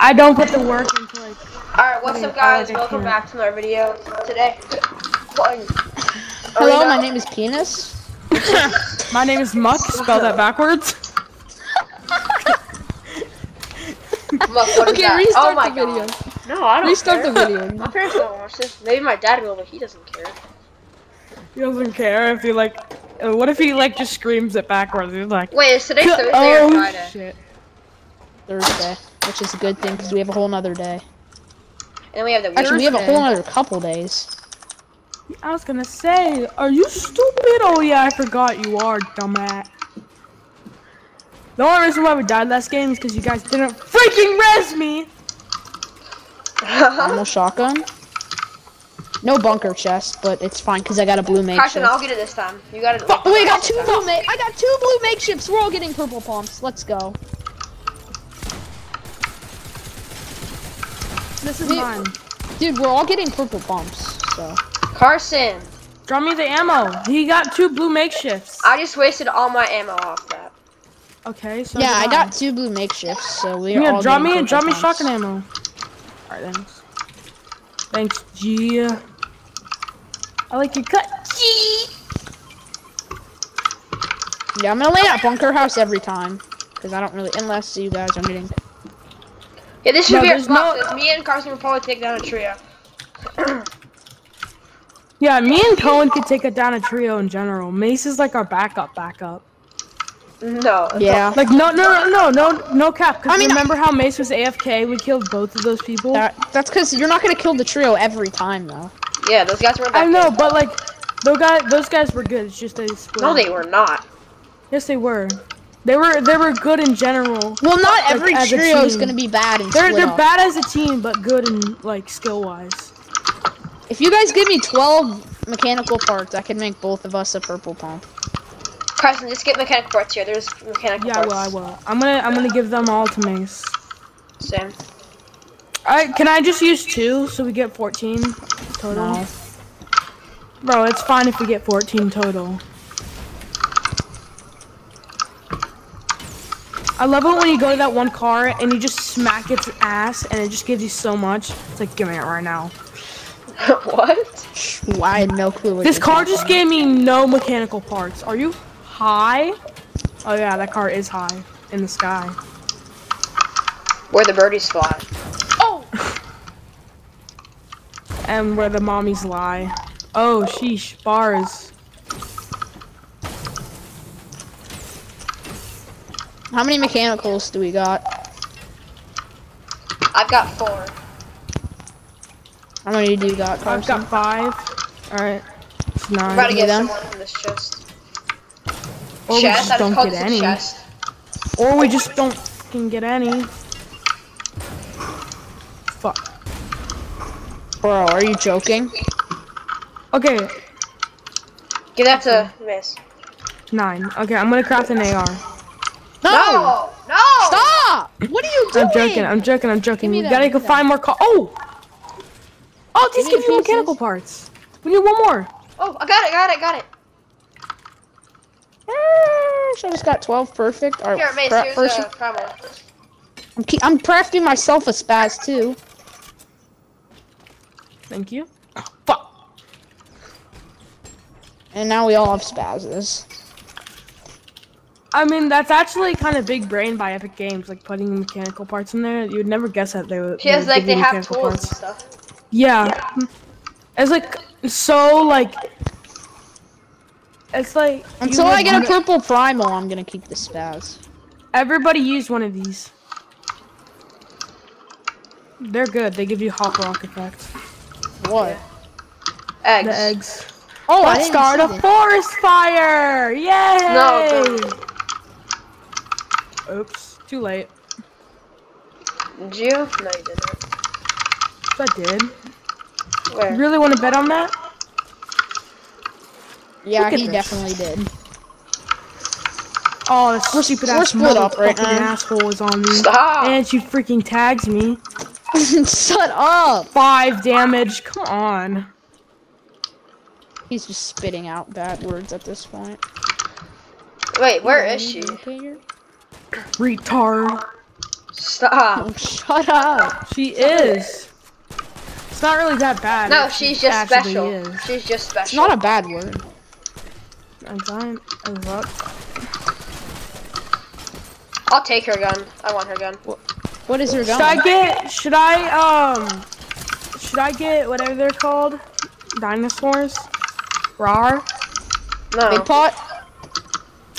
I don't put the work into like. Alright, what's up guys? Like Welcome back to another video. Today. Hello, my name is Penis. My name is Muck. Spell that backwards. Look, what is Okay, that? restart oh my the video. God. No, I don't Restart care. the video. My parents don't watch this. Maybe my dad will, but he doesn't care. He doesn't care if he like. uh, What if he like just screams it backwards? He's like. Wait, is today Thursday or Oh Friday? shit. Thursday, which is a good thing because we have a whole nother day. And then we have the Actually, we have a whole other couple days. I was gonna say, are you stupid? Oh yeah, I forgot you are, dumbass. The only reason why we died last game is because you guys didn't freaking res me. Normal shotgun. No bunker chest, but it's fine because I got a blue makeshift. Carson. I'll get it this time. You got it. Fuck, we got two blue ma- I got two blue makeshifts. We're all getting purple pumps. Let's go. This is Dude. mine. Dude, we're all getting purple pumps. So Carson, Draw me the ammo. He got two blue makeshifts. I just wasted all my ammo off that. Okay, so yeah, I got two blue makeshifts. So we are Yeah, all draw me, purple draw me pumps. shotgun ammo. Alright, thanks. Thanks, G. I like your cut, G. Yeah, I'm gonna lay out bunker house every time because I don't really unless you guys are getting. Yeah, this should No, be our there's spot. no- Me and Carson will probably take down a trio. Yeah, me and Coen could take it down a trio in general. Mace is like our backup, backup. No. Yeah. Like no, no, no, no, no, no cap. Cause I mean, remember how Mace was AFK? We killed both of those people. That, that's because you're not gonna kill the trio every time though. Yeah, those guys were back I know, there. but like, those guys, those guys were good. It's just they split. No, they were not. Yes, they were. They were, they were good in general. Well, not Like, every as trio is gonna be bad and They're, split they're up. bad as a team, but good in like skill wise. If you guys give me 12 mechanical parts, I can make both of us a purple pump. Carson, just get mechanical parts here. There's mechanical Yeah, I parts. will. I will. I'm gonna, I'm gonna give them all to Mace. Same. Alright, can I just use two so we get 14 total? No. Bro, it's fine if we get 14 total. I love it when you go to that one car and you just smack its ass and it just gives you so much. It's like, give me it right now. what? Ooh, I had no clue. What This car just gave me no mechanical parts. Are you high? Oh yeah, that car is high in the sky. Where the birdies fly. Oh! And where the mommies lie. Oh, sheesh, bars. How many mechanicals do we got? I've got four. How many do you got, I've Carson? got five. Alright. It's I'm about to get them? someone from this chest. Or we chest? just I don't just get any. chest. Or we just don't fucking get any. Fuck. Bro, are you joking? Okay, Give that to Miss. nine. Okay, I'm gonna craft an AR. No! No! No! Stop! What are you doing? I'm joking, I'm joking, I'm joking. me We gotta go me find more car. Oh! Oh, these give you mechanical parts. We need one more. Oh, I got it, got it, got it. Ah, So I just got 12 perfect. All right, Here, Mace, here's first, a promo. I'm, keep, I'm crafting myself a spaz too. Thank you. Oh, fuck. And now we all have spazzes. I mean, that's actually kind of big brain by Epic Games, like putting mechanical parts in there. You would never guess that they would. She like they have tools parts. and stuff. Yeah. It's like so like. It's like Until I get a purple primal, I'm gonna keep the spaz. Everybody use one of these. They're good. They give you hot rock effect. What? Eggs. The eggs. Oh, I Let's start a that. forest fire! Yay! No, don't. Oops. Too late. Did you? No, you didn't. I did. Where? You really want to bet on that? Yeah, he this. definitely did. Oh, this We're- stupid we're ass split up right motherfucking now. asshole is on me. Stop. And she freaking tags me. Shut up! Five damage. Come on. He's just spitting out bad words at this point. Wait, where is she? Retard. Stop. Oh, shut up. She is. It's not really that bad. No, she's she just special. Is. She's just special. It's not a bad word. Enzyme is up. I'll take her gun. I want her gun. What is her gun? Should? I get? Should I um? Should I get whatever they're called? Dinosaurs. Rar. No. Big pot?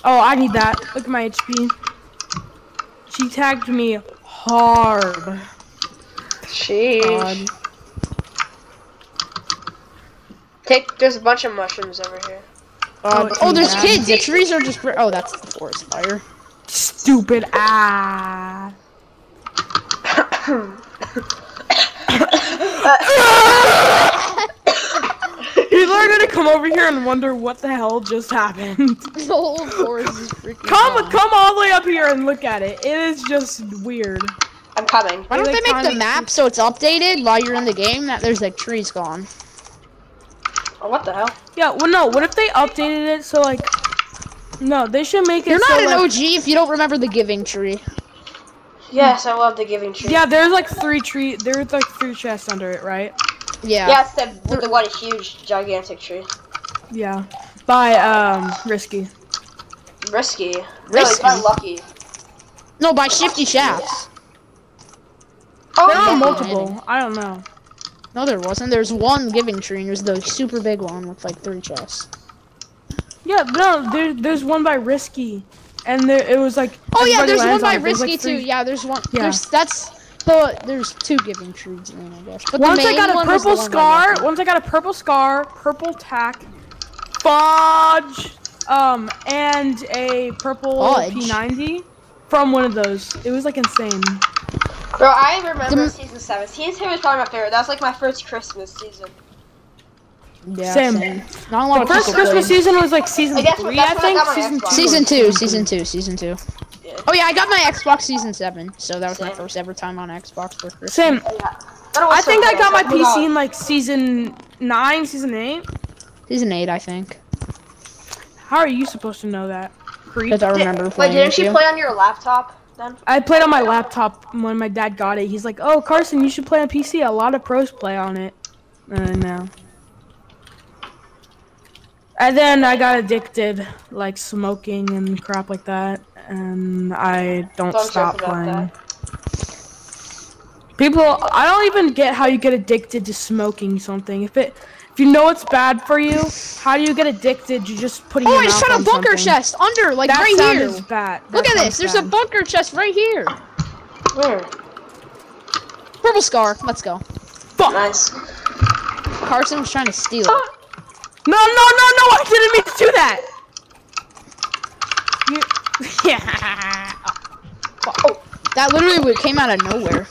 Oh, I need that. Look at my HP. She tagged me hard. Sheesh. God. Take. There's a bunch of mushrooms over here. Uh, it's oh, there's kids. The trees are just. Oh, that's the forest fire. Stupid ass. People are gonna come over here and wonder what the hell just happened. the whole forest is freaking. Come, gone. come all the way up here and look at it. It is just weird. I'm coming. Why don't They they make the map so it's updated while you're in the game? That there's like trees gone. Oh, what the hell? Yeah, well, no. What if they updated it so like? No, they should make it You're so not an like. OG if you don't remember the Giving Tree. Yes, I love the giving tree. Yeah, there's like three tree. There's like three chests under it, right? Yeah. Yeah, it's the, the one huge, gigantic tree. Yeah. By um risky. Risky. No, Risky? it's not lucky. No, by Shifty Shafts. Oh, There are yeah. multiple. I don't know. No, there wasn't. There's one Giving Tree, and there's the super big one with like three chests. Yeah, no. There, there's one by risky, and there it was like. Oh yeah, there's one lands by it. There's, like, Risky too. Yeah, there's one. Yeah. There's that's the there's two Giving Trees then I guess. But Once I got a one was the purple scar, Risky. once I got a purple scar, purple tack, fudge, um, and a purple Fudge? P90 from one of those. It was like insane. Bro, I remember The- season seven. Season seven was probably my favorite. That was like my first Christmas season. Yeah, Same. Not a lot The of first Christmas played. season was like season I guess three, that's I when I think. Season two. Season two, season two, season two. Yeah. Oh yeah, I got my Xbox season seven, so that was my first ever time on Xbox for Christmas. Same. Yeah. But it was I think I got my PC in like season nine, season eight. Season eight, I think. How are you supposed to know that? Because I God. remember Wait, playing didn't with you you. play on your laptop then? I played on my laptop when my dad got it. He's like, "Oh, Carson, you should play on PC. A lot of pros play on it." Uh, no. And then I got addicted, like smoking and crap like that, and I don't Don't stop joke about playing. People, I don't even get how you get addicted to smoking something. If it, if you know it's bad for you, how do you get addicted You just putting? Oh, your I just mouth found a bunker something? chest under, like That right sound here. is bad. Look at this. sounds There's a bunker chest right here. Where? Purple scar. Let's go. Nice. Carson was trying to steal it. No, no, no, no! I didn't mean to do that. You, yeah. Oh, That literally came out of nowhere.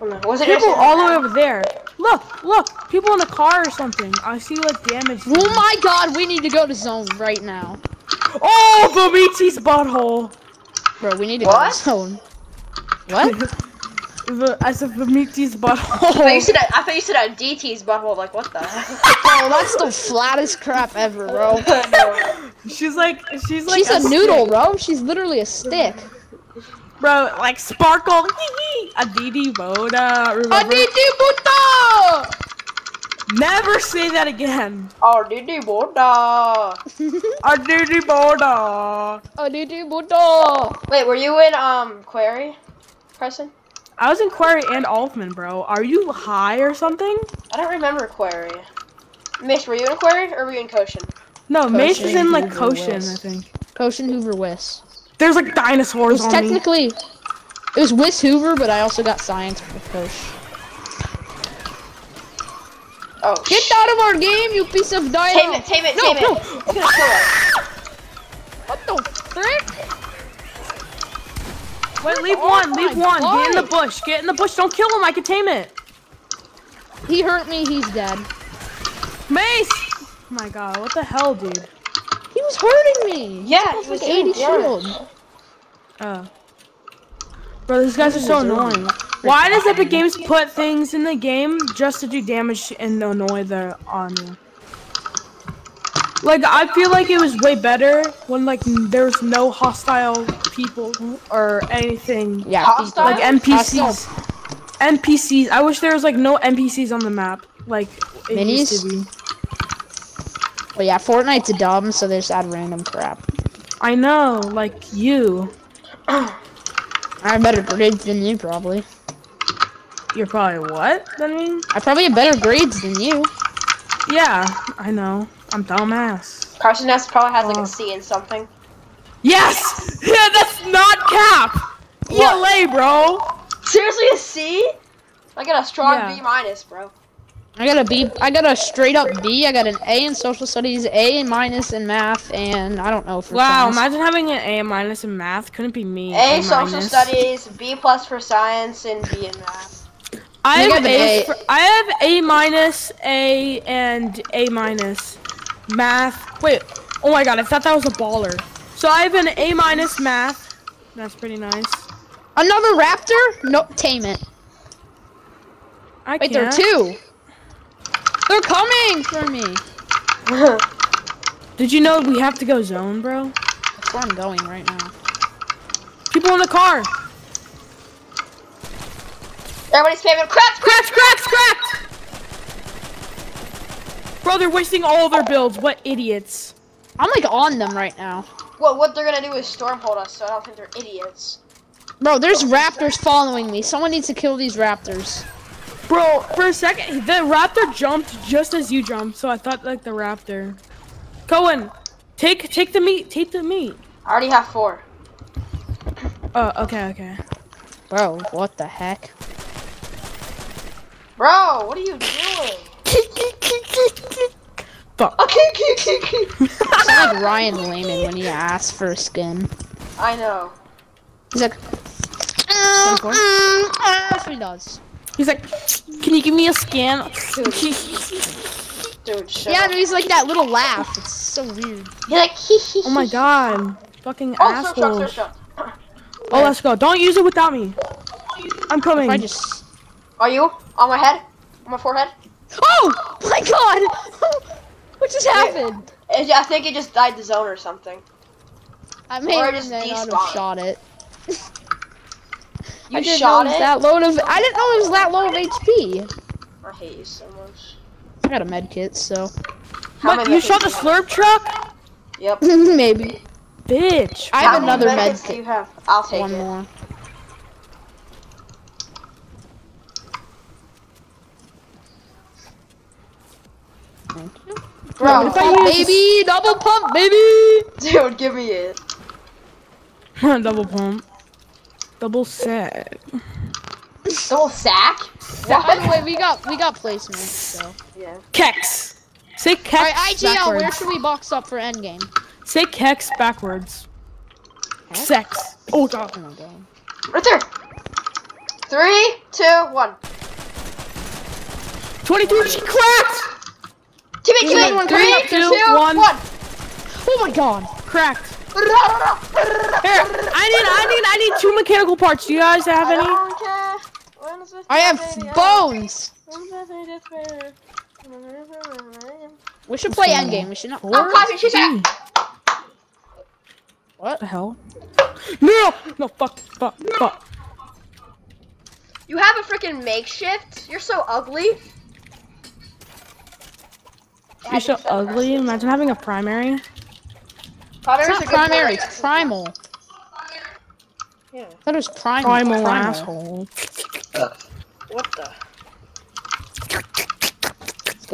oh. Was it People all the way over there. Look, look. People in the car or something. I see like damage. Oh my god, we need to go to zone right now. Oh, Vomiti's butthole. Bro, we need to What? go to zone. What? The, I said Vomiti's I thought you butthole. said a, I thought you said a DT's butthole. Like what the? hell? Bro, that's the flattest crap ever, bro. She's like, she's like. She's a noodle, stick. bro. She's literally a stick. Bro, like sparkle. a Didi Boda. Remember? Aditi Buddha! Never say that again. Oh, DD Boda. A Didi Boda. Aditi Buddha! Wait, were you in um Query, Carson? I was in Quarry and Altman, bro. Are you high or something? I don't remember Query. Mish, were you in Query or were you in Koshin? No, Mace is in like Hoover, Koshin, West. I think. Koshin Hoover Wiss. There's like It dinosaurs was on me. technically, it was Wiss Hoover, but I also got science with Kosh. Oh, Get sh- out of our game, you piece of dino! Tame it, tame it, No, tame no. it. It's gonna kill us. What the frick? Wait, leave Oh one, leave my one. Get in the bush, get in the bush. Don't kill him, I can tame it. He hurt me, he's dead. Mace! Oh my god, what the hell, dude? He was hurting me! Yeah, He he was was like 80 shield. Oh. Bro, these guys are so annoying. Why does Epic Games put things in the game just to do damage and annoy the army? you? Like I feel like it was way better when like there was no hostile people or anything Yeah. Hostile? like NPCs. Hostile. NPCs. I wish there was like no NPCs on the map like it used to Minis? be. But yeah, Fortnite's a dumb, so they just add random crap. I know, like you. I have better grades than you, probably. You're probably what? I mean, I probably have better grades than you. Yeah, I know. I'm dumbass. Carson has probably has like a C in something. Yes! Yeah, that's not cap! What? ELA, bro! Seriously, a C? I got a strong Yeah. B minus, bro. I got a B. I got a straight up B. I got an A in social studies, A minus in math, and I don't know for Wow, science. imagine having an A minus in math. Couldn't be me. A social minus. studies, B plus for science, and B in math. I have A. I have A minus, A, and A minus. Math. Wait. Oh my god, I thought that was a baller. So I have an A minus math. That's pretty nice. Another raptor? No, tame it. I Wait, there are two. They're coming for me. Did you know we have to go zone, bro? That's where I'm going right now. People in the car. Everybody's favorite cracked. Cracked, cracked, cracked! Bro, they're wasting all their builds. What idiots. I'm like on them right now. Well, what they're gonna do is stormhold us, so I don't think they're idiots. Bro, there's raptors following me. Someone needs to kill these raptors. Bro, for a second, the raptor jumped just as you jumped, so I thought like the raptor. Coen, take take the meat, take the meat. I already have four. Oh, okay, okay. Bro, what the heck? Bro, what are you doing? Fuck. Okay, okay, okay, okay. Sound like Ryan Lehman when he asks for a skin. I know. He's like, that's what he does. He's like, can you give me a scan? Dude, shut Yeah, up. he's like that little laugh. It's so weird. He's like, hee hee. oh my god, fucking Oh, surf shot, surf assholes. Oh, let's go. Don't use it without me. I'm coming. If I just. Are you on my head? On my forehead? Oh my god! what just happened? I I think it just died the zone or something. I may Or or just may not have despawn. shot it. you I didn't shot know it was it? that low of. I didn't know it was that low of HP. I hate you so much. I got a med kit, so How What, you shot the do slurp truck? Yep. maybe Bitch. I have another med kit. you have? I'll take One it. more. Thank you. Bro, if I baby, double pump, baby. dude, give me it. Double pump. Double sack. Double sack? By the way, we got we got placements. So. Yeah. Kex. Say kex All right, IGL, backwards. where should we box up for endgame? Say kex backwards. Kex? Sex. Oh god. Oh my god. Right there. Three, two, one. 23, she cracked! Teammate, There's another teammate. one Three, up, two, two, one. one. Oh my god. Cracked. Here, I need, I need, I need two mechanical parts. Do you guys have I any? don't care. When is this I have bones. We should play endgame. We should not. copying. She's What What? the hell? No! No, fuck, fuck, fuck. You have a freaking makeshift? You're so ugly. You're so ugly. Imagine having a primary. Primary's It's a not good primary. word. It's primal. Yeah. I thought it was primal. Primal, primal. asshole. What the?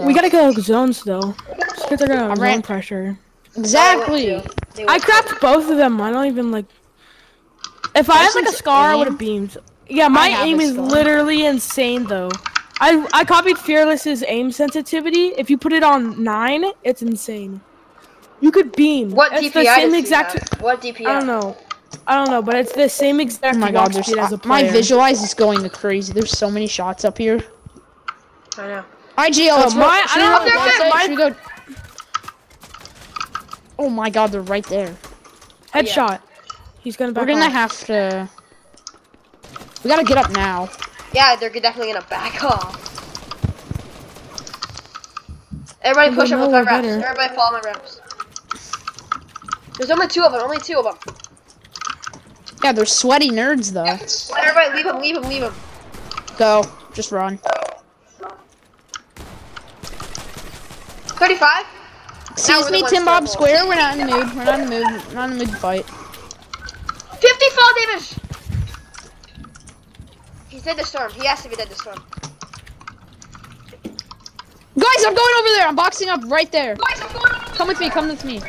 We gotta go zones though. Just because they're gonna I'm zone ran- pressure. Exactly. They I went- cracked both of them. I don't even like. If I had like a License scar, I aim? would have beamed. Yeah, my aim is scar. literally insane though. I I copied Fearless's aim sensitivity. If you put it on nine, it's insane. You could beam. What it's DPI the same does he exact. have? What DPI? I don't know. I don't know, but it's the same exact Oh my god, there's speed as a my visualize is going to crazy. There's so many shots up here. I know. IGL, let's Oh, my- ro- I don't go- know, let's my- go- should we go? Oh my god, they're right there. Headshot. He's gonna back We're gonna off. have to. We gotta get up now. Yeah, they're definitely gonna back off. Everybody push up with my reps. better. Everybody follow my reps. There's only two of them. Only two of them. Yeah, they're sweaty nerds though. Everybody leave him. Leave him. Leave him. Go. Just run. 35. Excuse me, Tim Bob. Square. We're not in the mood. We're not in the mood. We're not in the mood to fight. 50 fall damage. He's dead to storm. He has to be dead to storm. Guys, I'm going over there. I'm boxing up right there. Come with me. Come with me.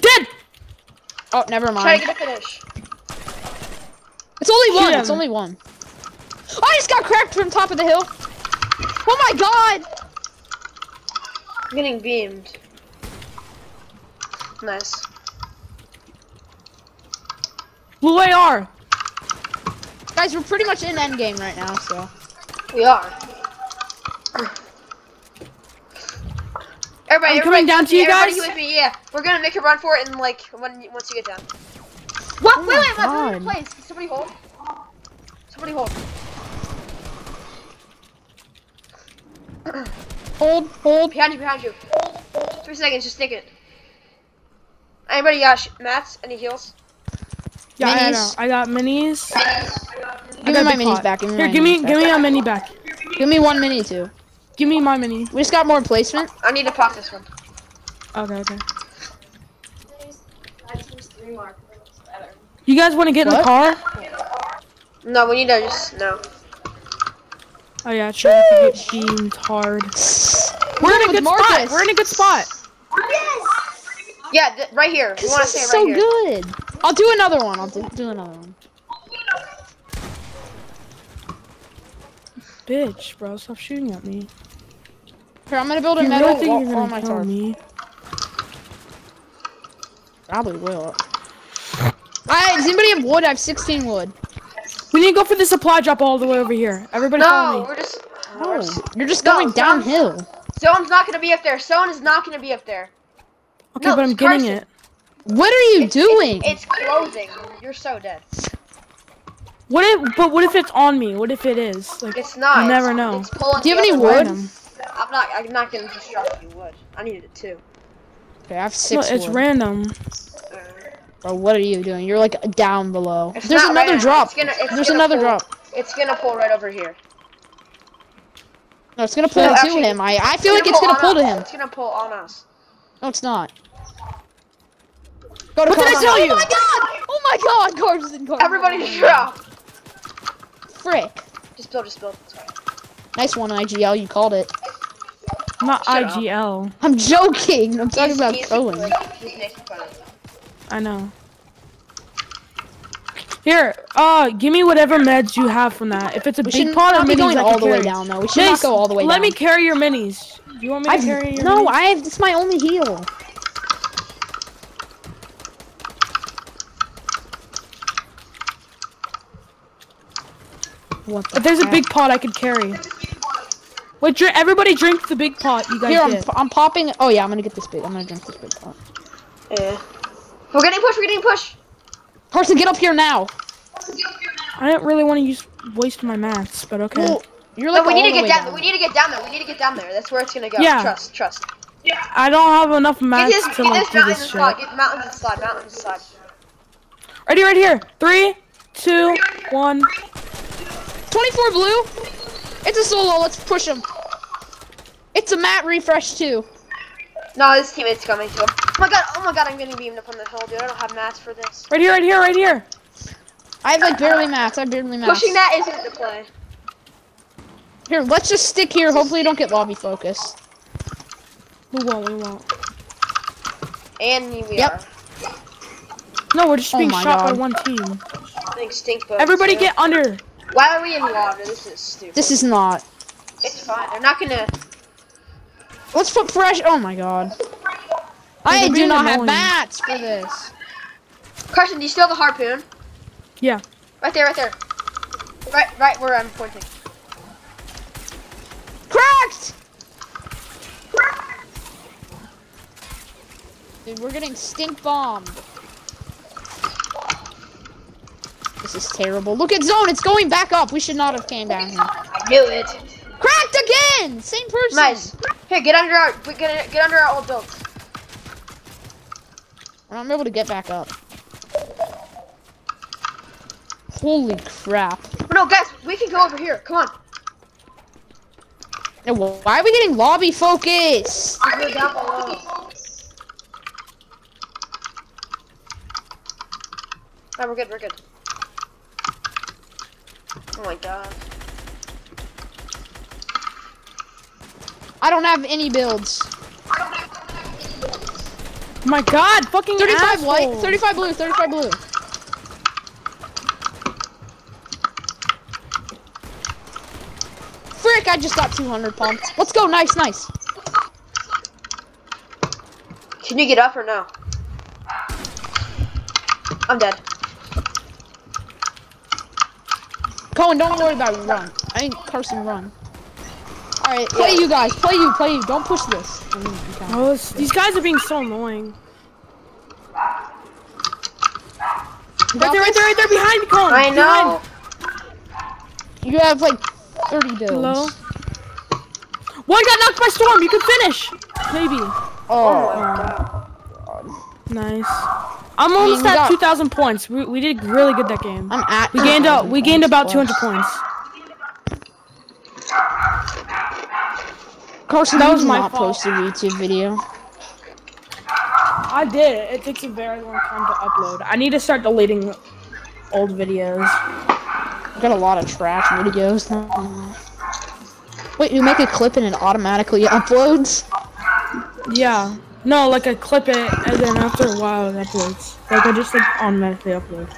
Dead! Oh, never Try mind. to get a finish. It's only one. Shoot It's only one. Oh, I just got cracked from top of the hill. Oh my god! I'm getting beamed. Nice. Blue AR! Guys, we're pretty much in endgame right now, so. We are. Everybody, I'm coming down to you me, everybody guys. with me. Yeah, we're gonna make a run for it, and like when once you get down. What? Oh wait, my wait, let's God. in place. Somebody hold. Somebody hold. Hold, hold. Behind you, behind you. Three seconds, just take it. Anybody got sh- mats? Any heals? Yeah, I, know. Minis. I got minis. Give me my big minis pot. back. Give me Here, give me, minis give me a mini back. Give me one mini too. Give me my mini. We just got more placement. I need to pop this one. Okay, okay. You guys want to get in the car? No, we need to just no. Oh yeah, sure. I have to get beamed hard. We're in a with good spot. We're in a good spot. Yes. Yeah, th- right here. We This want to is stay right so here. good. I'll do another one. I'll do, do another one. Bitch, bro, stop shooting at me. Here, I'm gonna build a You metal really think wall you're for gonna my kill tarp. me? Probably will. Alright, does anybody have wood? I have 16 wood. We need to go for the supply drop all the way over here. Everybody follow No, me. we're just. No, you're just No, going John. downhill. Zone's not gonna be up there. Zone is not gonna be up there. Okay, No, but I'm getting Carson. it. What are you doing? It's closing. You're so dead. What if? But what if it's on me? What if it is? Like, It's not. You never know. Do you have any wood? random. I'm not. I'm not gonna destruct you wood. I needed it too. Okay, I have No, six it's wood. random. Bro, what are you doing? You're like down below. It's There's another random. drop. It's gonna- it's There's gonna another pull- drop. It's gonna pull right over here. No, it's gonna pull No, to actually, him. I, I It's feel like it's gonna on pull to us. him. It's gonna pull on us. No, it's not. Go to What did I Carson. tell oh my god! Oh my god, Carson, Carson. Everybody drop. Frick. Just build. Just build. It's fine. Nice one, IGL. You called it. Not Shut up. IGL. I'm joking. I'm talking He's- about he's- Coen. he's making fun of us. I know. Here, uh, give me whatever meds you have from that. If it's a We big should pot or not be minis, going I all can the way down though. We should not go all the way let down. me carry your minis. You want me to I've, carry your no, minis? I have. This is my only heal. What the If there's a big pot, I could carry. Wait, drink, everybody drink the big pot you guys Here, I'm, get. I'm popping. Oh yeah, I'm gonna get this big. I'm gonna drink this big pot. Yeah. We're getting pushed. We're getting pushed. Carson, get up here now. I don't really want to use waste my mats, but okay. Well, you're No, like we need to get way down. there. We need to get down there. We need to get down there. That's where it's gonna go. Yeah. Trust. Trust. Yeah. I don't have enough mats Get mats this. to Get like this do mountains this and shit. slide. Get mountains and slide. Mountains and slide. Right here, right here. Three, two, one. 24 blue. It's a solo. Let's push him. It's a mat refresh too. No, this teammate's coming to him. Oh my god. Oh my god. I'm getting beamed up on the hill, dude. I don't have mats for this. Right here, right here, right here. I have like barely mats. I have barely mats. Pushing that isn't the play. Here, let's just stick here. Hopefully, you don't get lobby focus. We won't, we won't. And we Yep. are. No, we're just Oh being my shot by one team. Stink. Everybody yeah. get under. Why are we in water? This is stupid. This is not. It's fine. They're not gonna. Let's put fresh. Oh my god. I do being not have annoying. mats for this. Carson, do you still have a harpoon? Yeah. Right there. Right there. Right. Right where I'm pointing. Cracked. Dude, we're getting stink bombed. This is terrible. Look at zone. It's going back up. We should not have came down here. I knew it. Cracked again! Same person. Nice. Here, get under our we get get under our old builds. I'm able to get back up. Holy crap. Oh, no, guys, we can go over here. Come on. Now, why are we getting lobby focus? We're down below. Alright, we're good, we're good. Oh my god. I don't have any builds. My God, fucking 35 white, 35 blue, 35 blue. Frick, I just got 200 pumped. Let's go, nice, nice. Can you get up or no? I'm dead. Coen, don't worry about it, run. I think Carson, run. Alright, play you guys, play you, play you. Don't push this. Oh, this- these guys are being so annoying. You Right got there, right there, right there, behind me, Colin. I know. You have like 30 builds. Hello? One got knocked by storm. You can finish. Maybe. Oh, Nice. I'm almost at got- 2,000 points. We, we did really good that game. I'm at. We gained up. We gained about 200 points. Carson, That was my fault. post a YouTube video. I did. It takes a very long time to upload. I need to start deleting old videos. I got a lot of trash videos now. Wait, you make a clip and it automatically uploads? Yeah. No, like I clip it and then after a while it uploads. Like I just like automatically upload.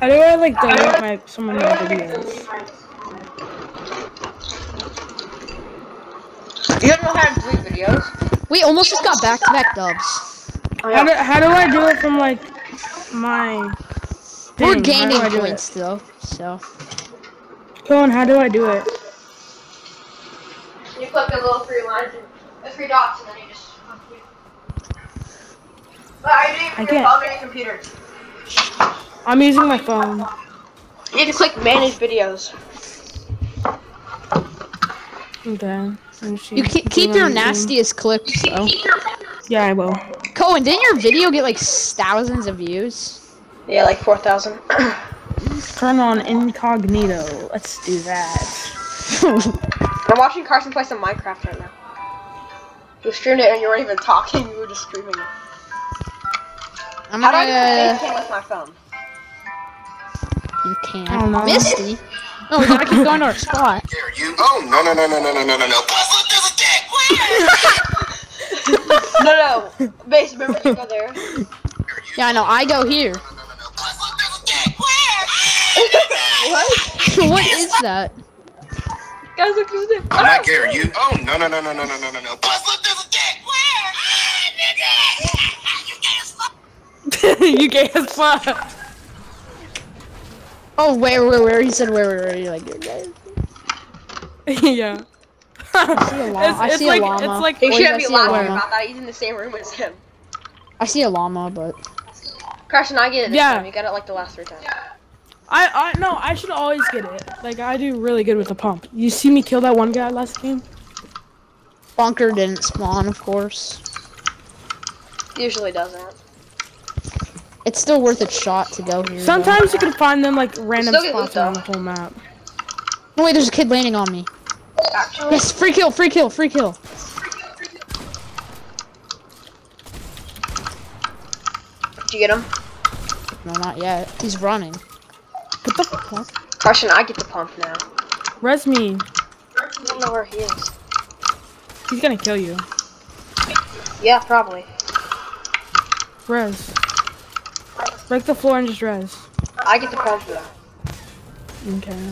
How do I like delete my some of my videos? You don't know how to delete videos? We almost just got back-to-back dubs. Oh, How do, how do I do it from like my? We're thing? How do gaining I do it? points though, so. Coen, how do I do it? You click the little three lines, and, the three dots, and then you just. But are you doing it I from your can't. phone or your computer? I'm using my phone. You need to click manage videos. Okay. Let me see. You keep, keep your nastiest clips though. Yeah, I will. Coen, didn't your video get like thousands of views? Yeah, like 4,000. Turn on incognito. Let's do that. I'm watching Carson play some Minecraft right now. You streamed it and you weren't even talking, you were just streaming it. I'm How do I do gonna. with my phone? You I don't know. can't. Misty. No, we gotta keep going to our spot. Dare you? Oh no no no no no no no no no! Plus look, there's a. Where? No, no. Base, remember you go there. Yeah, I know. I go here. No no no no! Plus look, there's. Where? What? what is that? Guys, look who's there. I'm not Gary. You? Oh no no no no no no no no no! Plus look, there's a dick. Where? Ah, nigga! You can't stop. you gay as fuck. Oh, where, where, where? He said where, where, where? You're like, okay. yeah. see a llama. I it's, it's see a like llama. it's like He shouldn't I be see a laughing llama. about that. He's in the same room as him. I see a llama, but Crash and I get it Yeah. time. You got it like the last three times. I I no I should always get it. Like I do really good with the pump. You see me kill that one guy last game? Bunker didn't spawn, of course. Usually doesn't. It's still worth a shot to go here. though. Sometimes you can find them like random spots loot, on the whole map. No, wait, there's a kid landing on me. Actually, Yes, free kill, free kill, free kill. did you get him? No, not yet. He's running. What the fuck? Carson, I get the pump now. Res me. I don't know where he is. He's gonna kill you. Yeah, probably. Res. Break the floor and just res. I get the pump now. Okay.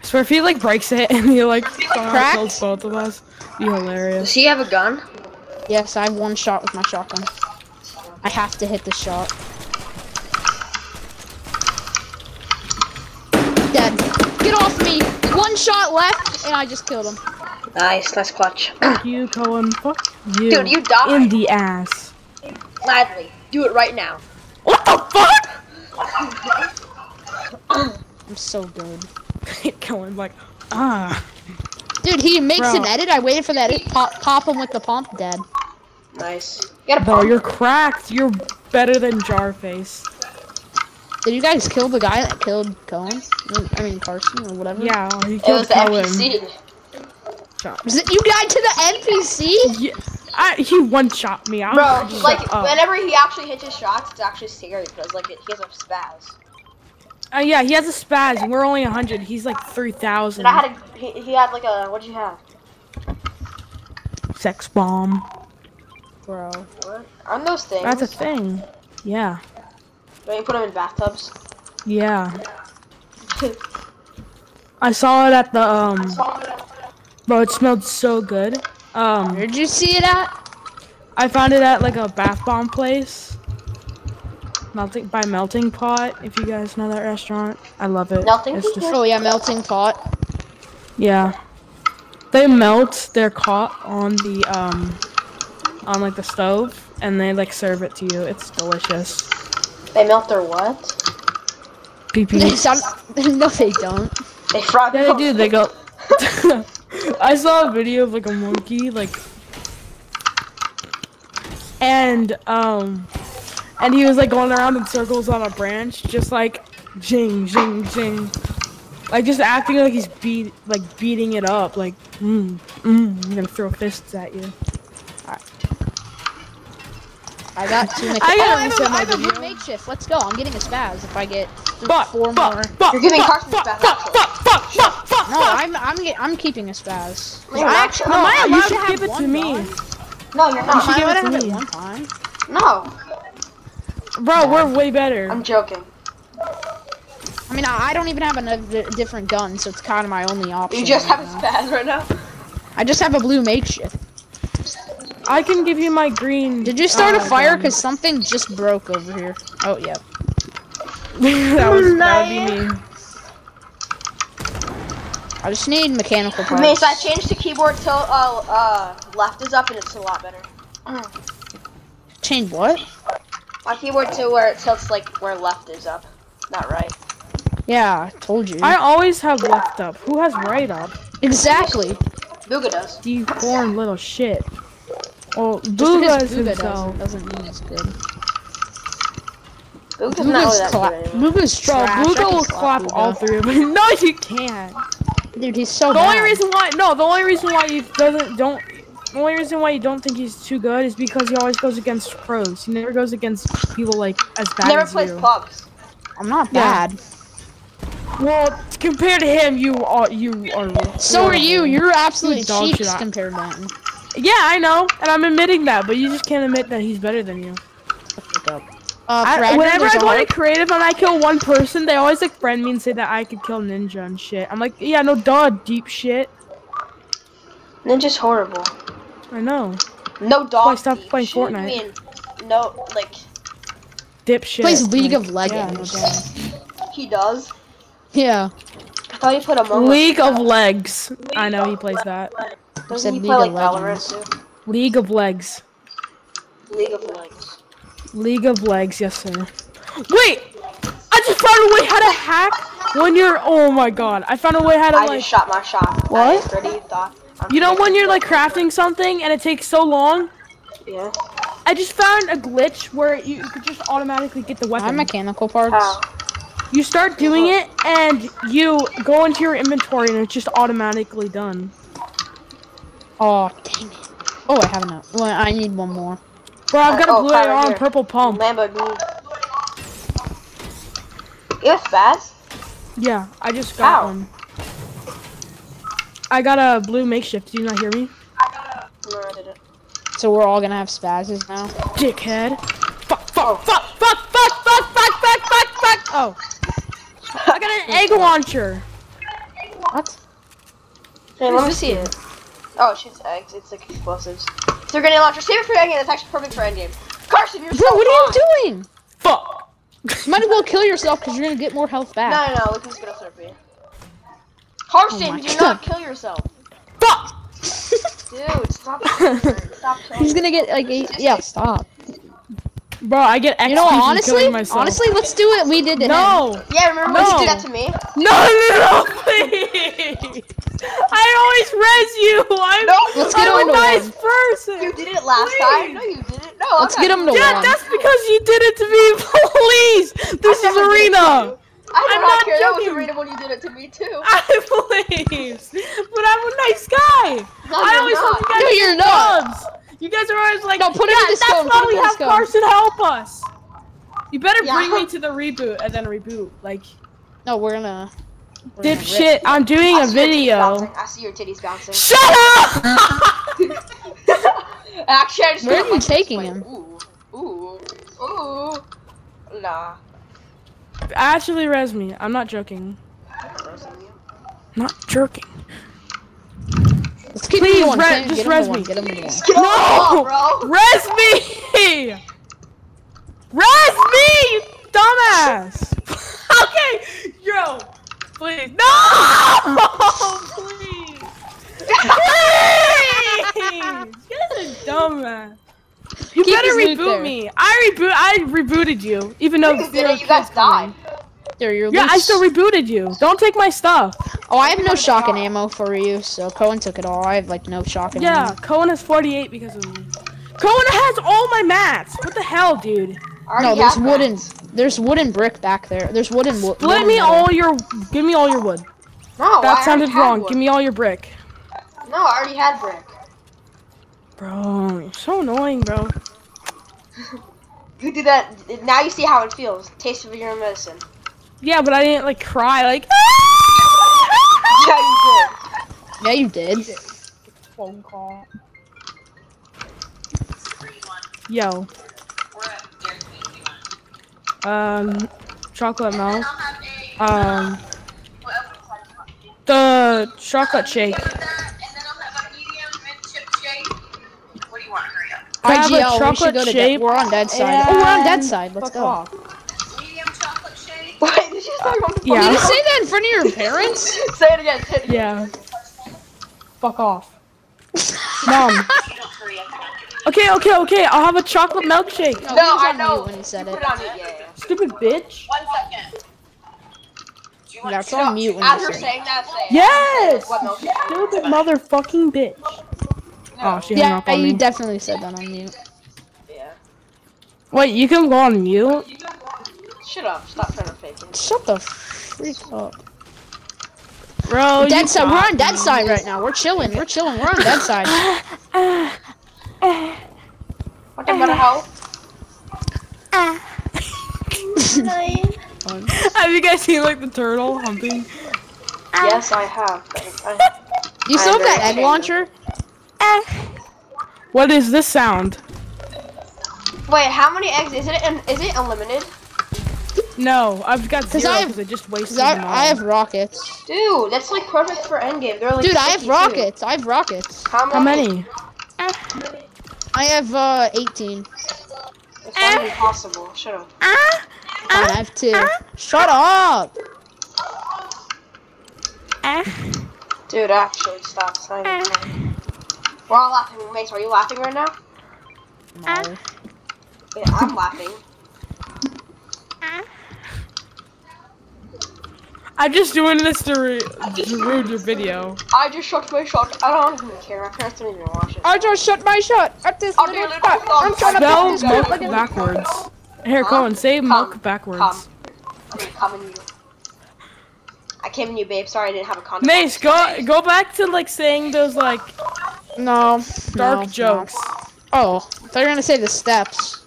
I swear if he like breaks it and he like somehow Cracked? kills both of us, be hilarious. Does he have a gun? Yes, I have one shot with my shotgun. I have to hit the shot. Dead. Get off me! One shot left, and I just killed him. Nice, nice clutch. Fuck you, Coen. Fuck you. Dude, you died. In the ass. Gladly. Do it right now. What the fuck? I'm so good. Coen, like, ah. Dude, he makes Bro. an edit. I waited for that. edit. Pop, pop him with the pump. Dead. Nice. You Bro, you're cracked. You're better than Jarface. Did you guys kill the guy that killed Coen? I mean Carson or whatever. Yeah, he It killed was the Coen. NPC. It you died to the NPC? Yeah, I, he one shot me. I'm Bro, like, up. whenever he actually hits his shots, it's actually scary because, like, it, he has a spaz. Uh, yeah, he has a spaz. and We're only 100. He's like 3,000. And I had a, he, he had, like, a, what did you have? Sex bomb. Bro. What? Aren't those things? That's a thing. Yeah. Don't you put them in bathtubs? Yeah. I saw it at the, um, bro, it smelled so good. Um, Where did you see it at? I found it at like a bath bomb place. Melting by Melting Pot, if you guys know that restaurant. I love it. Melting It's just, Oh yeah, melting pot. yeah. They melt their caught on the um on like the stove and they like serve it to you. It's delicious. They melt their what? PP. Some- no, they don't. They fry Yeah, they do. They go. I saw a video of like a monkey, like, and um, and he was like going around in circles on a branch, just like jing, jing, jing, like just acting like he's beat, like beating it up, like, mm, mm, I'm gonna throw fists at you. I got two. Make- I oh, gotta I have, reset a, my have a blue makeshift. Let's go. I'm getting a spaz if I get Fuck, four fuck, more. fuck, You're giving fuck, Carson fuck, back, fuck, actually. fuck, fuck, fuck, fuck, No, fuck. I'm I'm get, I'm keeping a spaz. No, you're I actually, No, am I you allowed should to give it to me. gun? No, you're Am not. should give it to to me. one time? No, Bro, we're way better. I'm joking. I mean, I, I don't even have another different gun, so it's kind of my only option. You just right have a spaz right now. I just have a blue makeshift. I can give you my green. Did you start uh, a fire? Cause something just broke over here. Oh yeah. that was that would be me. I just need mechanical parts. Mace, I changed the keyboard till uh, uh, left is up and it's a lot better. Change what? My keyboard to where it tilts like where left is up, not right. Yeah, I told you. I always have left up. Who has right up? exactly. Bugha does. You born little shit. Well, Just Bugha because is Bugha himself. does it doesn't mean it's good. Bugha's not really Bugha's, that cla- good anymore. Bugha's Bro, trash. I Bugha can will slap clap all three of them. no, you can't. Dude, he's so The bad. only reason why, no, the only reason why you doesn't don't, the only reason why you don't think he's too good is because he always goes against pros. He never goes against people like as bad Never as plays you. pugs. I'm not Yeah. bad. Well, compared to him, you are you are. So are you. You're absolutely Dog cheeks compared to him. Yeah, I know, and I'm admitting that, but you just can't admit that he's better than you. Uh, I, Fragment, whenever there's I a go heart. into creative and I kill one person, they always like friend me and say that I could kill Ninja and shit. I'm like, yeah, no, duh, deep shit. Ninja's horrible. I know, No dog. why I stopped playing Shouldn't Fortnite. mean No, like dip shit. plays League Like, of yeah, Legends. no he does. Yeah. I thought he put Among Us. League of Legs. I know he plays that. Doesn't said he League play of like Valorant Legends. too? League of Legs. League of Legends. League of Legs, yes sir. Wait, I just found a way how to hack when you're. Oh my god, I found a way how to I like. just shot my shot. What? I thought. You know when you're like crafting something and it takes so long? Yeah. I just found a glitch where you, you could just automatically get the My weapon. mechanical parts. How? You start doing it and you go into your inventory and it's just automatically done. Oh, dang it. Oh, I have enough. Well, I need one more. Bro, I've oh, got uh, a oh, blue oh, purple pump. Lamborghini. It was fast? Yeah, I just got How? one. I got a blue makeshift. Do you not hear me? So we're all gonna have spazzes now? Dickhead. Fuck, fuck, oh. fuck, fuck, fuck, fuck, fuck, fuck, fuck, fuck. Oh. I got an egg launcher. What? Hey, let me see it. Oh, it shoots eggs. It's like explosives. So grenade launcher. Save it for endgame. That's actually perfect for endgame. Carson, you're Bro, so what fine. are you doing? Fuck. You might as well kill yourself because you're gonna get more health back. No, no, no. Look who's gonna serve me. Carson, Oh do God. not kill yourself. Fuck. Dude, stop. stop He's gonna get like eight. Yeah, stop. Bro, I get XP You know Honestly, myself. honestly, let's do it. We did it. no. Yeah, remember when you did that to me? No, no, no, please. I always res you. I'm, No. Let's get I'm on a to nice one. person. You did it last Please. time. No, you didn't. No, Let's I'm get him to Yeah, one. that's because you did it to me. Please. This I is never did it to arena. I I'm not not care. That was joking. arena when you did it to me too. I please. But I'm a nice guy. No, I always not. help you guys No, you're your not. jobs. You guys are always like, No, put it yeah, in the that's why we have stone." Carson help us. You better Yeah. bring me to the reboot and then reboot. Like, No, we're gonna. we're gonna rip. I'm doing I a see your titties video. I see your titties bouncing. Shut up! Actually, I just Where are you taking him? Ooh, ooh, ooh. Nah. Actually, res me. I'm not joking. Not joking. Let's keep Please, him going. re- Get just res me. Get him to one. Get off, No! bro. Res me! Res me, you dumbass! okay, yo, please. No! please! Please! You're a dumbass. You Keep better reboot there. me. I reboot. I rebooted you, even though You did it, you guys died. There, you're Yeah, I still rebooted you. Don't take my stuff. Oh, I have no shock and ammo for you, so Coen took it all. I have like no shock and Yeah, ammo. Coen has 48 because of me. Coen has all my mats. What the hell, dude? I No, there's wooden. mats. There's wooden brick back there. There's wooden. Wo- Split wooden me metal. all your. Give me all your wood. No, That I sounded wrong. one. Give me all your brick. No, I already had brick. Bro, you're so annoying, bro. You did that. Now you see how it feels. Taste of your medicine. Yeah, but I didn't like cry like. Yeah, you did. Yeah, you did. Phone call. Yo. Um, chocolate milk. Um, the chocolate shake. What do you want? Hurry up. I have a IGL, we should chocolate go to shape. We're on dead side. Oh, we're on dead side. Let's go. off. Medium chocolate shake. Wait, did you say uh, on the Yeah. Did you say that in front of your parents? Say it again. Say it again. Yeah. Fuck off. Mom. You don't hurry up. Okay, okay, okay. I'll have a chocolate milkshake. No, No, I know. when he said you it. it. Yeah, yeah. Stupid bitch. One second. Do you want Yeah, to on mute when he you're said it. saying that, say it. Yes! Stupid motherfucking bitch. Oh, she hung Yeah, up on you me. definitely said that on mute. Yeah. Wait, you can go on mute? Shut up. Stop trying to fake it. Shut the freak up. Bro, you dead side. We're on dead me. side right now. We're chilling. We're chilling. We're on dead side. What about how? Have you guys seen like the turtle humping? Yes, I have. I, You still have that egg very launcher? What is this sound? wait, how many eggs is it? un- Is it unlimited? No, I've got 'Cause zero I have- because I just wasted I, them all. I have rockets. Dude, that's like perfect for endgame. They're like Dude, I have rockets. I have rockets. How How many? many? I have uh 18. It's not even possible. Shut up. Fine, I have two. Ah. Shut up. Dude, actually, stop. It's not even funny. We're all laughing. Mace, are you laughing right now? No. Yeah, I'm laughing. I'm just doing this to, re- to ruin your video. I just shot my shot. I don't even care. My parents don't even watch it. I just shot my shot at this I'll little do a spot. I'm trying to thumb. Spell put this milk backwards. Here, Huh? Coen, say Come. milk backwards. Come. I'm come in you. I came in you, babe. Sorry, I didn't have a condom. Mace, go go back to like saying those like No. dark no, jokes. no. Oh, I thought you were gonna say the steps.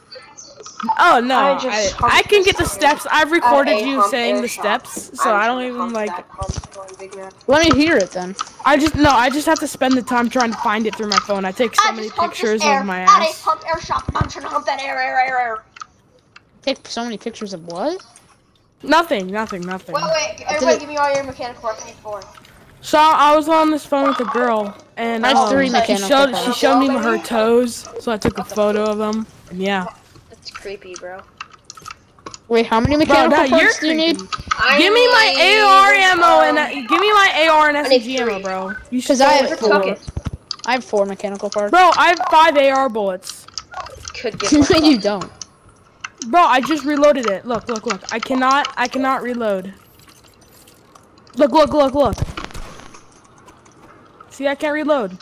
Oh no, I I, I, can get the steps. I've recorded a you saying the steps, so I'm don't even like. that hump going Big Mac. Let me hear it then. I just no, I just have to spend the time trying to find it through my phone. I take so I many just humped this pictures of my At a ass. pump air shop. I'm trying to hump that air, air, air, air. Take so many pictures of what? Nothing, nothing, nothing. Wait, wait. Everybody, give me all your mechanical work. Four. So I was on this phone with a girl, and I have um, she showed she showed me her toes, so I took a photo of them. And yeah, That's creepy, bro. Wait, how many mechanical now you're parts do you need? I give me my need, AR ammo and uh, give me my AR and need SMG ammo, bro. You Because I have four. I have four mechanical parts. Bro, I have five AR bullets. Could get one. you don't. Bro, I just reloaded it. Look, look, look. I cannot, I cannot reload. Look, look, look, look. See, I can't reload.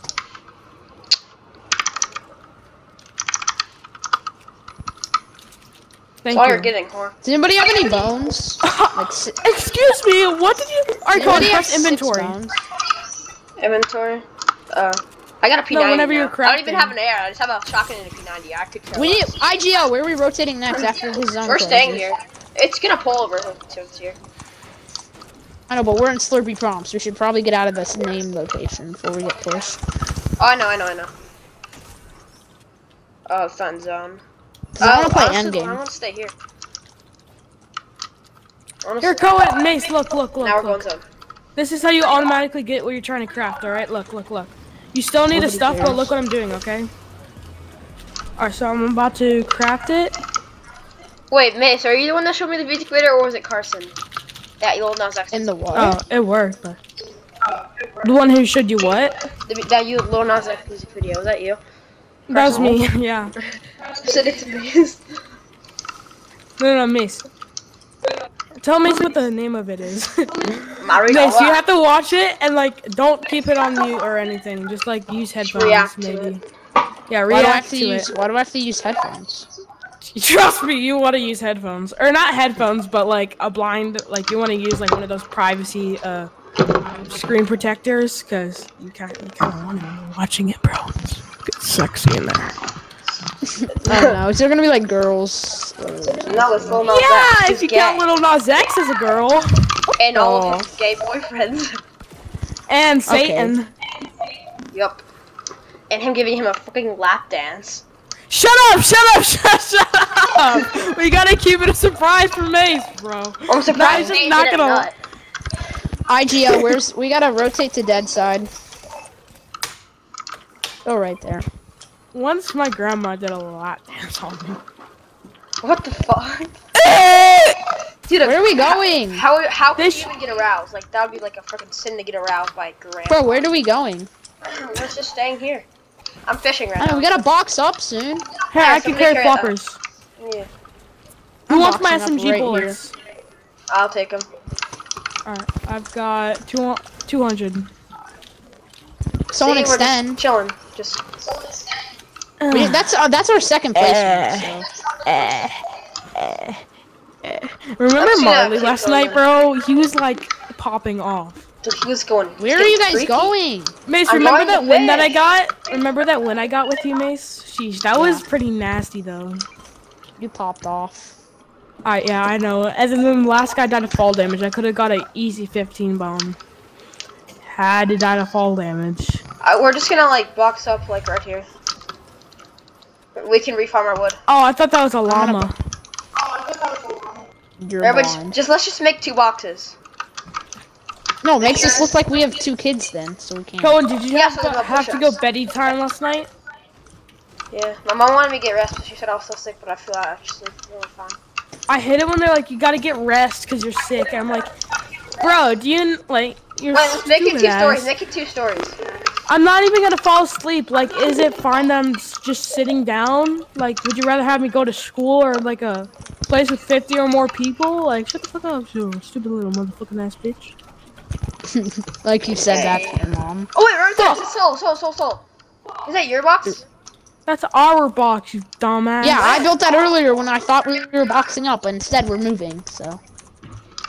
Thank That's all you. you're getting, whore. Does anybody have any bones? Like, Excuse me, what did you? Alright, come on, anybody press inventory. Inventory. Uh, I got a P90 No, whenever now. you're I don't even have an AR. I just have a shotgun and a P90. I could kill We need us. IGL. Where are we rotating next after his zone? We're staying here. It's gonna pull over to it's here. I know, but we're in Slurpy Swamps. We should probably get out of this name location before we get pushed. Oh, I know, I know, I know. Oh, fun zone. 'Cause I want to oh, play honestly, I endgame. want to stay here. Honestly, Here, Coen, Mace, look, look, look, now we're going look. zone. This is how you automatically get what you're trying to craft, alright? Look, look, look. You still need a Nobody stuff, but look what I'm doing, okay? Alright, so I'm about to craft it. Wait, Mace, are you the one that showed me the music video, or was it Carson? That Lil Nas X. In the what? Oh, it worked, but... The one who showed you what? The, that you Lil Nas X music video. Was that you? That was me, yeah. Said it to Mace. No, no, no, Mace. Tell Mace what the name of it is. Mario. Mace, you have to watch it and like don't keep it on mute or anything. Just like use headphones, react to maybe. it. Yeah, Why do I react have to to use? it. Why do I have to use headphones? Trust me, you want to use headphones, or not headphones, but like a blind. Like you want to use like one of those privacy uh screen protectors, cause you kind you kind of want to be watching it, bro. It's, it's sexy in there. I don't know. Is there gonna be like girls? No, it's Lil Nas Yeah, X. if He's you gay. count Little Nas X as a girl, and all Oh. of his gay boyfriends. and Okay. Satan. yup. And him giving him a fucking lap dance. Shut up! Shut up! Shut, shut up! we gotta keep it a surprise for Mace, bro. I'm surprised just Mace not didn't gonna- nut. IGL. Where's? We gotta rotate to dead side. Oh, right there. Once my grandma did a lap dance on me. What the fuck? Dude, Where are we going, How how could This- you even get aroused? Like that would be like a freaking sin to get aroused by a grand. bro? Where are we going? We're just staying here. I'm fishing right I know, now. we gotta box up soon. Hey, Yeah, I can carry carry that. Uh, floppers. Yeah, Who I'm wants my SMG right bullets? I'll take them. Alright, I've got two, 200. Someone See, we're extend. Just chilling. Just. That's uh, that's our second eh. place. so. Eh. Eh. Remember I've seen Marley last night, bro? He was like popping off. Dude, he was going. Where are you guys going? Mace, remember that win that I got? Remember that win I got with you, Mace? Sheesh, that was pretty nasty though. You popped off. Alright, yeah, I know. And then the last guy died of fall damage. I could have got an easy 15 bomb. Had to die to fall damage. Uh, we're just gonna like box up like right here. We can refarm our wood. Oh, I thought that was a llama. You're Everybody, blind. just let's just make two boxes. No, makes us look like we have two kids then, so we can't. Coen, did you Yeah, have, so to, have to go us. beddy time last night? Yeah, my mom wanted me to get rest, but she said I was so sick. But I feel I actually really fine. I hate it when they're like, you gotta get rest because you're sick. I'm like, bro, do you, like, you're Wait, let's make it two ass. stories. Make it two stories. I'm not even gonna fall asleep. Like, is it fine that I'm just sitting down? Like, would you rather have me go to school or like a place with 50 or more people? Like, shut the fuck up, you stupid little motherfucking ass bitch. Like you said that to your mom. Oh wait, right there. It's soul, soul, soul, soul. Is that your box? That's our box, you dumbass. Yeah, I built that earlier when I thought we were boxing up, but instead we're moving. So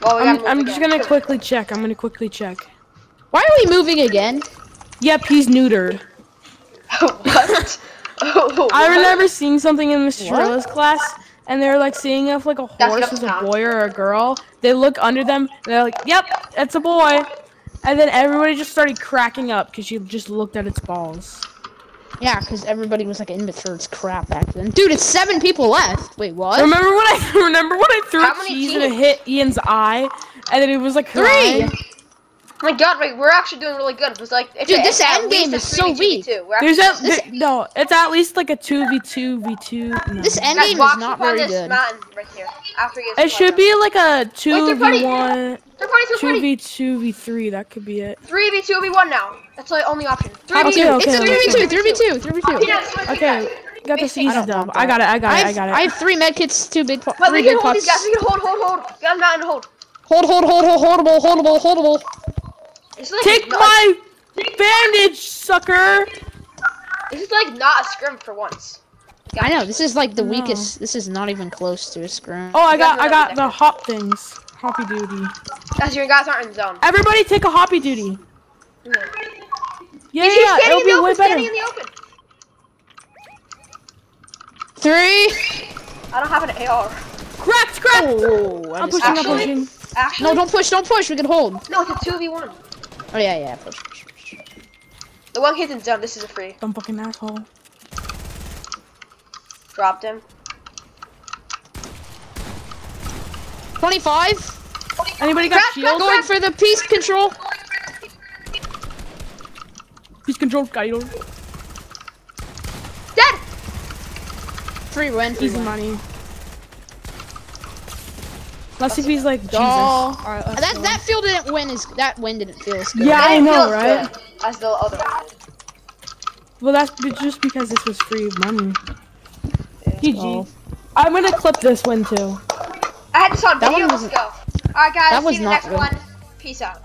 Well, we I'm, I'm just gonna quickly check. I'm gonna quickly check. why are we moving again? Yep, he's neutered. what? Oh, I what? remember seeing something in Miss What? Shrilla's class, and they're like seeing if like a horse up was a boy or a girl. They look under them, and they're like, "Yep, it's a boy." And then everybody just started cracking up because she just looked at its balls. Yeah, because everybody was like immature as crap back then. Dude, it's seven people left. Wait, what? Remember when I remember when I threw How many cheese and it hit Ian's eye, and then it was like Three. crying? My god, wait, we're actually doing really good. It was like, it's Dude, a- this end game is so weak. There's actually- a there- no. It's at least like a two v two v two. No. This end game is not very good. right here. After you It should be like a two they're v funny. one, They're funny, they're two funny. v two v three. That could be it. 3v2v1 now. That's the only option. 3v2. Okay, okay, it's okay. 3v2, 3v2, 3v2. Peanuts, peanuts, Okay, peanuts. got Big this feet. easy don't I got it. I got I it. I got it. I have three medkits, two big, po- Wait, three we can big hold these guys. We can hold, hold, hold. Get on mountain, hold. Hold, hold, hold, hold, holdable, holdable, holdable. This like Take not, my bandage, sucker. This is like not a scrim for once. I know, this is like the No. weakest. This is not even close to a scrim. Oh, I You got I got the there. hop things. Hoppy duty. Guys, your guys aren't in zone. Everybody take a hoppy duty. Yeah, He's yeah, yeah. It'll in be the way open, better. in the open. Three. I don't have an AR. Cracked, cracked. Oh, I I'm just- pushing, I'm pushing. Actually, No, don't push, don't push. We can hold. No, it's a 2v1. Oh yeah, yeah, push, push, push. The one kid's in zone. This is a free. Dumb fucking asshole. Dropped him. Twenty-five. Anybody got Crack, shield? Going for the piece control. Piece control, Kaido. Dead! Free win. Free Easy win. money. Let's see if he's like Jesus. Oh. Alright, That go. that field didn't win. Is that win didn't feel as good. Yeah, I know, right? good As the other. Well, that's just because this was free of money. GG. Oh. I'm gonna clip this win too. I had this on That video. Let's go. Alright, guys. that was see you in the not next good. one. Peace out.